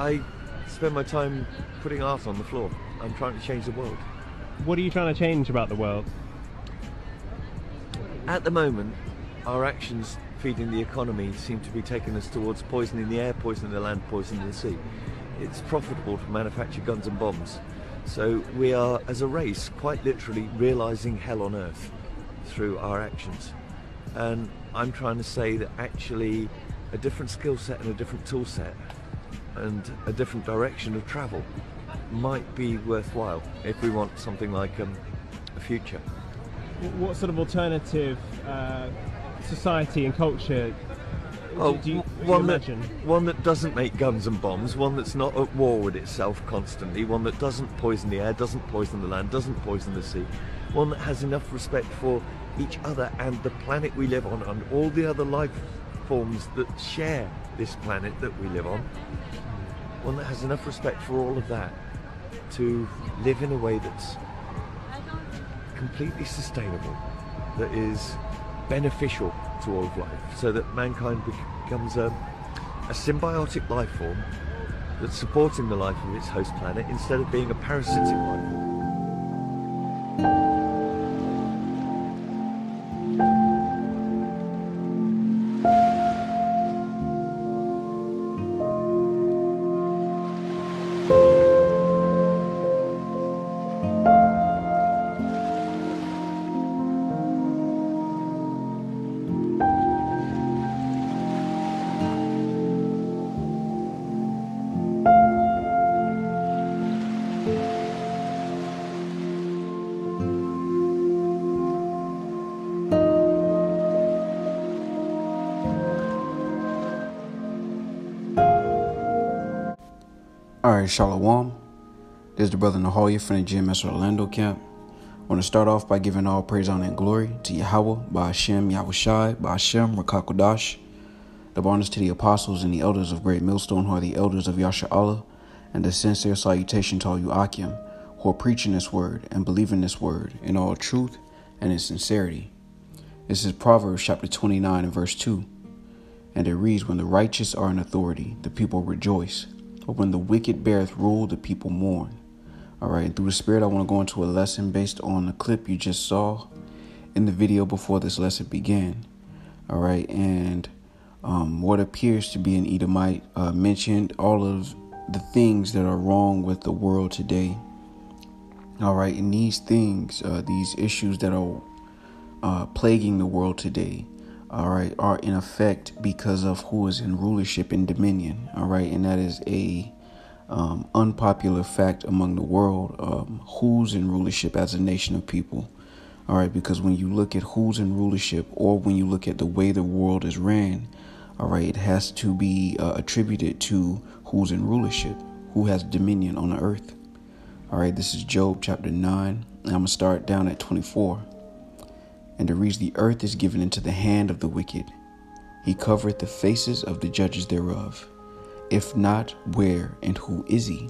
I spend my time putting art on the floor. I'm trying to change the world. What are you trying to change about the world? At the moment, our actions feeding the economy seem to be taking us towards poisoning the air, poisoning the land, poisoning the sea. It's profitable to manufacture guns and bombs. So we are, as a race, quite literally realizing hell on earth through our actions. And I'm trying to say that actually a different skill set and a different tool set and a different direction of travel might be worthwhile if we want something like um, a future. What sort of alternative uh, society and culture Oh, do, you, do one that imagine? one that doesn't make guns and bombs, one that's not at war with itself constantly, one that doesn't poison the air, doesn't poison the land, doesn't poison the sea, one that has enough respect for each other and the planet we live on and all the other life forms that share this planet that we live on. One that has enough respect for all of that to live in a way that's completely sustainable, that is beneficial to all of life, so that mankind becomes a, a symbiotic life form that's supporting the life of its host planet instead of being a parasitic form. All right, Shalom. This is the brother Nahoya from the GMS Orlando camp. I want to start off by giving all praise, honor, and glory to Yahweh, by Hashem, Yahushai, by Hashem, Ruach HaKodesh. The honors to the apostles and the elders of Great Millstone, who are the elders of Yasharahla, and the sincere salutation to all you Akim, who are preaching this word and believing this word in all truth and in sincerity. This is Proverbs chapter 29 and verse 2. And it reads, When the righteous are in authority, the people rejoice. But when the wicked beareth rule, the people mourn. All right, through the Spirit, I want to go into a lesson based on the clip you just saw in the video before this lesson began. All right, and um, what appears to be an Edomite uh, mentioned all of the things that are wrong with the world today. All right, and these things, uh, these issues that are uh, plaguing the world today, all right, are in effect because of who is in rulership and dominion, all right, and that is a um, unpopular fact among the world. Um, who's in rulership as a nation of people, all right, because when you look at who's in rulership, or when you look at the way the world is ran, all right, it has to be uh, attributed to who's in rulership, who has dominion on the earth. All right, this is Job chapter 9, and I'm going to start down at 24 and it reads, The earth is given into the hand of the wicked. He covereth the faces of the judges thereof. If not, where and who is he?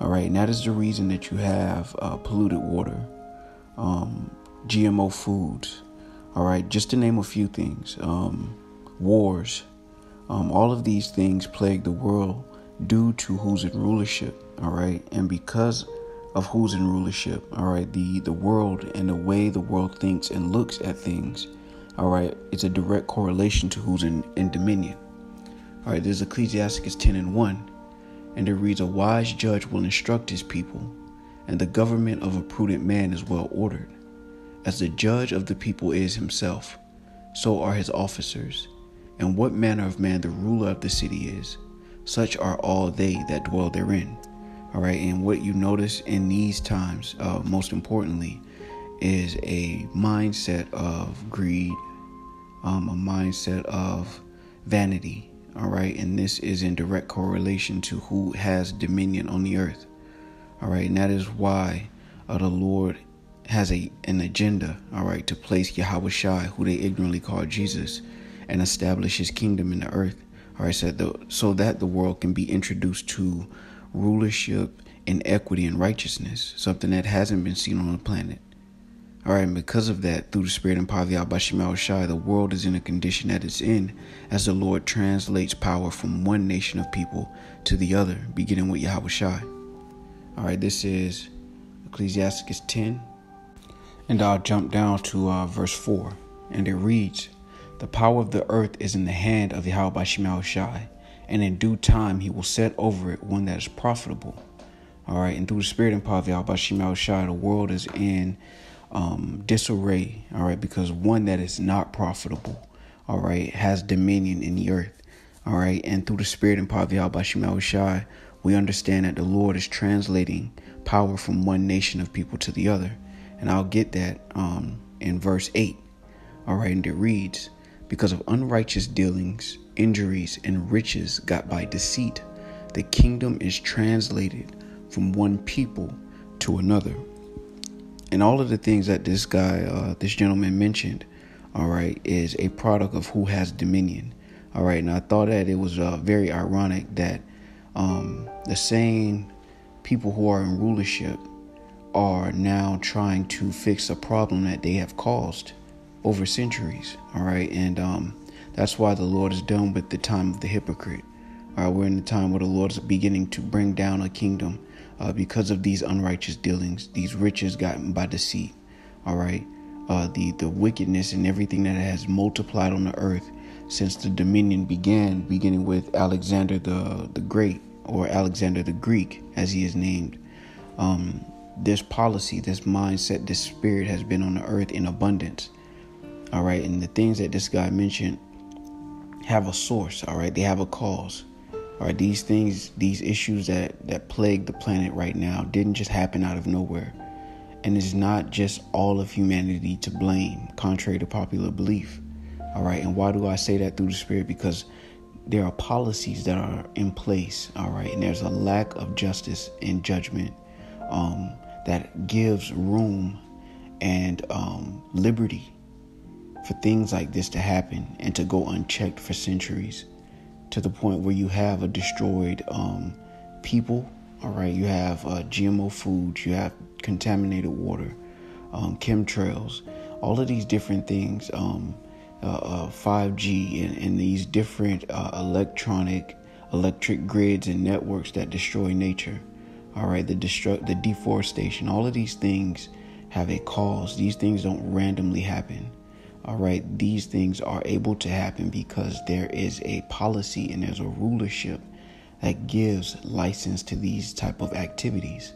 All right, and that is the reason that you have uh, polluted water, um, GMO foods, all right, just to name a few things, um, wars, um, all of these things plague the world due to who's in rulership, all right, and because of who's in rulership. All right, the the world and the way the world thinks and looks at things. All right, it's a direct correlation to who's in, in dominion. All right, there's Ecclesiasticus 10 and 1, and it reads, A wise judge will instruct his people, and the government of a prudent man is well ordered. As the judge of the people is himself, so are his officers. And what manner of man the ruler of the city is, such are all they that dwell therein. All right, and what you notice in these times, uh, most importantly, is a mindset of greed, um, a mindset of vanity. All right, and this is in direct correlation to who has dominion on the earth. All right, and that is why uh, the Lord has a an agenda. All right, to place Yahweh Shai, who they ignorantly call Jesus, and establish His kingdom in the earth. All right, so, the, so that the world can be introduced to rulership and equity and righteousness, something that hasn't been seen on the planet. All right, and because of that, through the Spirit and power of Yahweh Shai, the world is in a condition that it's in as the Lord translates power from one nation of people to the other, beginning with Yahweh Shai. All right, this is Ecclesiasticus 10, and I'll jump down to uh, verse 4, and it reads, The power of the earth is in the hand of Yahweh Shai, and in due time he will set over it one that is profitable. All right, and through the Spirit and power of Yahweh Shai, the world is in um, disarray, all right, because one that is not profitable, all right, has dominion in the earth, all right, and through the spirit and power of Yahweh Shai, we understand that the Lord is translating power from one nation of people to the other, and I'll get that um, in verse 8, all right, and it reads, because of unrighteous dealings, injuries, and riches got by deceit, the kingdom is translated from one people to another and all of the things that this guy, uh, this gentleman mentioned, all right, is a product of who has dominion. All right, and I thought that it was uh, very ironic that um, the same people who are in rulership are now trying to fix a problem that they have caused over centuries. All right, and um, that's why the Lord is done with the time of the hypocrite. All right, we're in the time where the Lord is beginning to bring down a kingdom uh, because of these unrighteous dealings, these riches gotten by deceit. All right, uh, the the wickedness and everything that has multiplied on the earth since the dominion began, beginning with Alexander the the Great or Alexander the Greek, as he is named. Um, this policy, this mindset, this spirit has been on the earth in abundance. All right, and the things that this guy mentioned have a source. All right, they have a cause. Or these things, these issues that that plague the planet right now didn't just happen out of nowhere. And it's not just all of humanity to blame, contrary to popular belief. All right, and why do I say that through the spirit? Because there are policies that are in place, all right, and there's a lack of justice and judgment um, that gives room and um, liberty for things like this to happen and to go unchecked for centuries to the point where you have a destroyed um, people. All right, you have uh, GMO foods, you have contaminated water, um, chemtrails, all of these different things, um, uh, uh, 5G, and, and, these different uh, electronic, electric grids and networks that destroy nature. All right, the destruct, the deforestation, all of these things have a cause. These things don't randomly happen all right these things are able to happen because there is a policy and there's a rulership that gives license to these type of activities.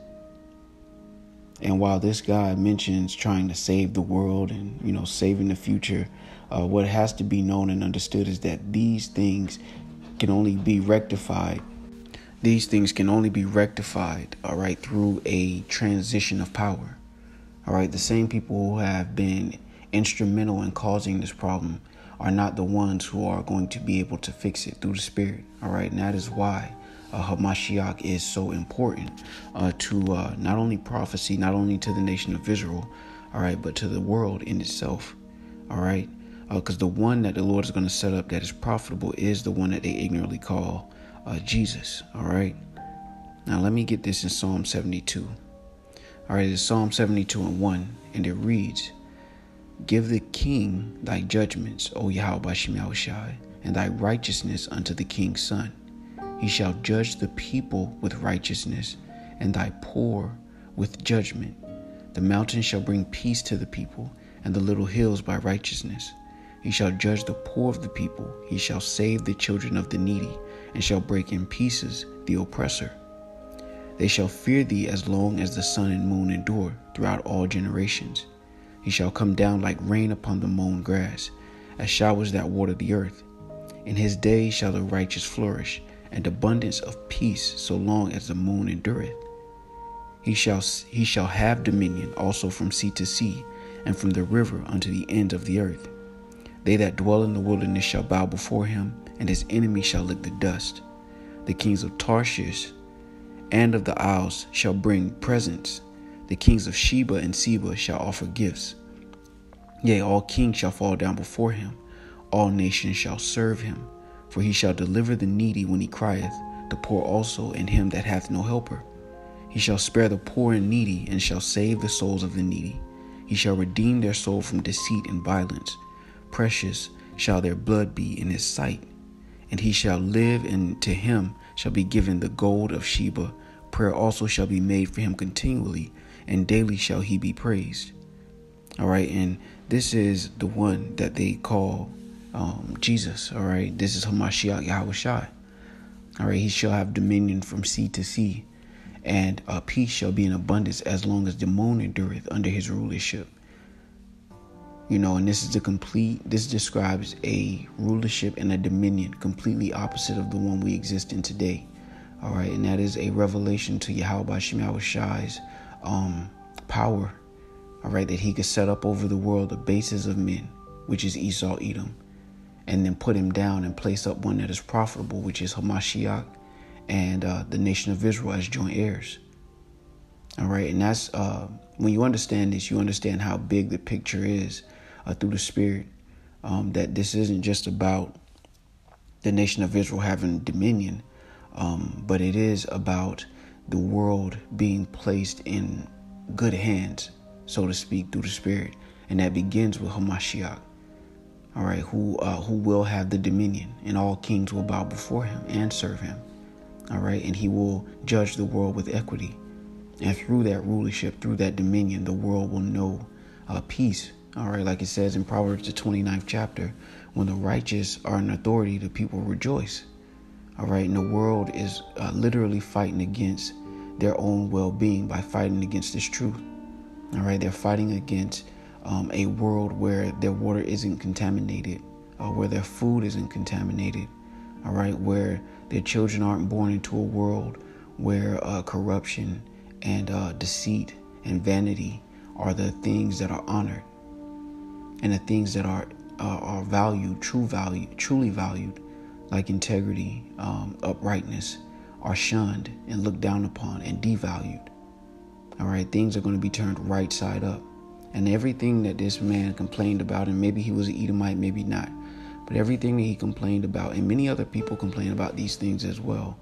And while this guy mentions trying to save the world and you know saving the future uh, what has to be known and understood is that these things can only be rectified these things can only be rectified all right through a transition of power. All right the same people who have been instrumental in causing this problem are not the ones who are going to be able to fix it through the Spirit. All right, and that is why uh, Hamashiach is so important uh, to uh, not only prophecy, not only to the nation of Israel, all right, but to the world in itself. All right, because uh, the one that the Lord is going to set up that is profitable is the one that they ignorantly call uh, Jesus. All right. Now let me get this in Psalm 72. All right, it's Psalm 72 and 1, and it reads, Give the king thy judgments, O Yahweh Shai, and thy righteousness unto the king's son. He shall judge the people with righteousness, and thy poor with judgment. The mountains shall bring peace to the people, and the little hills by righteousness. He shall judge the poor of the people, he shall save the children of the needy, and shall break in pieces the oppressor. They shall fear thee as long as the sun and moon endure throughout all generations. He shall come down like rain upon the mown grass, as showers that water the earth. In his day shall the righteous flourish, and abundance of peace so long as the moon endureth. He shall, he shall have dominion also from sea to sea, and from the river unto the ends of the earth. They that dwell in the wilderness shall bow before him, and his enemies shall lick the dust. The kings of Tarshish and of the isles shall bring presents. The kings of Sheba and Seba shall offer gifts. Yea, all kings shall fall down before him, all nations shall serve him. For he shall deliver the needy when he crieth, the poor also, and him that hath no helper. He shall spare the poor and needy, and shall save the souls of the needy. He shall redeem their soul from deceit and violence. Precious shall their blood be in his sight. And he shall live, and to him shall be given the gold of Sheba. Prayer also shall be made for him continually, and daily shall he be praised. All right, and this is the one that they call um, Jesus. All right, this is Hamashiach Yahweh All right, he shall have dominion from sea to sea and uh, peace shall be in abundance as long as the moon endureth under his rulership. You know, and this is the complete, this describes a rulership and a dominion completely opposite of the one we exist in today. All right, and that is a revelation to Yahweh Shai's um, power. All right, that he could set up over the world the bases of men, which is Esau, Edom, and then put him down and place up one that is profitable, which is Hamashiach, and uh, the nation of Israel as joint heirs. All right, and that's uh, when you understand this, you understand how big the picture is uh, through the Spirit. Um, that this isn't just about the nation of Israel having dominion, um, but it is about the world being placed in good hands, so to speak, through the Spirit, and that begins with Hamashiach. All right, who uh, who will have the dominion, and all kings will bow before him and serve him all right, and he will judge the world with equity. And through that rulership, through that dominion, the world will know uh, peace. All right, like it says in Proverbs, the 29th chapter, when the righteous are in authority, the people rejoice. All right, and the world is uh, literally fighting against their own well being by fighting against this truth. All right, they're fighting against um, a world where their water isn't contaminated, uh, where their food isn't contaminated, all right, where their children aren't born into a world where uh, corruption and uh, deceit and vanity are the things that are honored and the things that are uh, are valued, true value, truly valued, like integrity, um, uprightness, are shunned and looked down upon and devalued. All right, things are going to be turned right side up. And everything that this man complained about, and maybe he was an Edomite, maybe not, but everything that he complained about, and many other people complain about these things as well,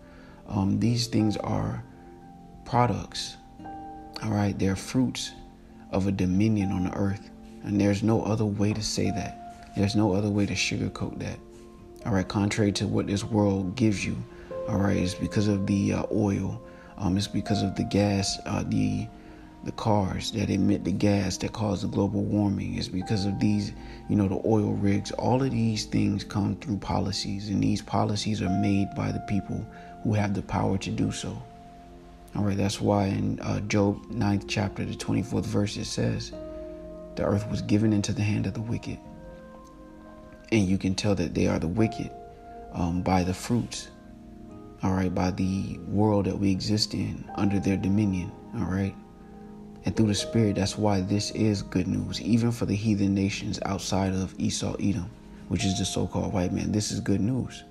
um, these things are products. All right, they're fruits of a dominion on the earth. And there's no other way to say that. There's no other way to sugarcoat that. All right, contrary to what this world gives you. All right, it's because of the uh, oil. Um, it's because of the gas, uh, the the cars that emit the gas that cause the global warming It's because of these, you know, the oil rigs. All of these things come through policies, and these policies are made by the people who have the power to do so. All right, that's why in uh, Job 9th chapter, the 24th verse, it says, The earth was given into the hand of the wicked. And you can tell that they are the wicked um, by the fruits, all right, by the world that we exist in under their dominion, all right and through the Spirit. That's why this is good news, even for the heathen nations outside of Esau, Edom, which is the so called white man. This is good news.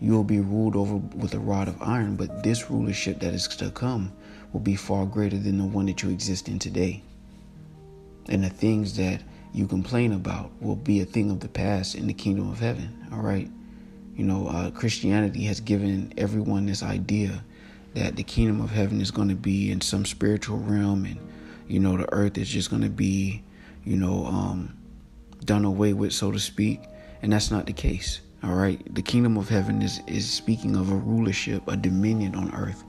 You will be ruled over with a rod of iron, but this rulership that is to come will be far greater than the one that you exist in today. And the things that you complain about will be a thing of the past in the kingdom of heaven. All right. You know, uh, Christianity has given everyone this idea that the kingdom of heaven is going to be in some spiritual realm and you know the earth is just going to be you know um, done away with so to speak and that's not the case all right the kingdom of heaven is is speaking of a rulership a dominion on earth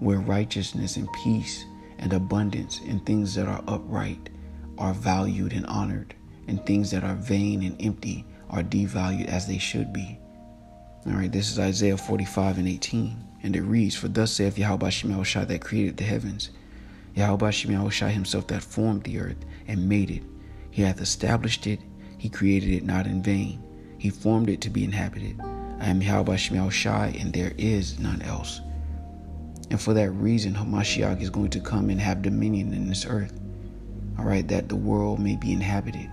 where righteousness and peace and abundance and things that are upright are valued and honored and things that are vain and empty are devalued as they should be all right this is isaiah 45 and 18 and it reads, For thus saith Yahweh Shai that created the heavens, Yahweh Shai himself that formed the earth and made it. He hath established it, he created it not in vain. He formed it to be inhabited. I am Yahweh Shai, and there is none else. And for that reason, Hamashiach is going to come and have dominion in this earth. All right, that the world may be inhabited,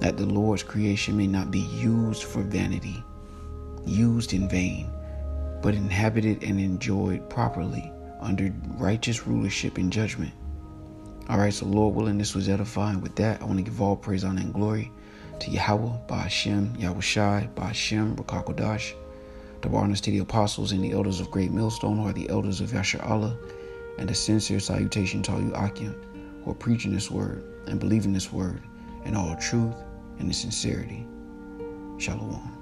that the Lord's creation may not be used for vanity, used in vain, but inhabited and enjoyed properly under righteous rulership and judgment. All right, so Lord willing, this was edifying. With that, I want to give all praise, honor, and glory to Yahweh, Ba'ashem, Yahweh Shai, Ba'ashem, Ruach HaKodesh, the honors to the apostles and the elders of Great Millstone, who are the elders of Yasharahla, and a sincere salutation to all you Akim, who are preaching this word and believing this word in all truth and in sincerity. Shalom.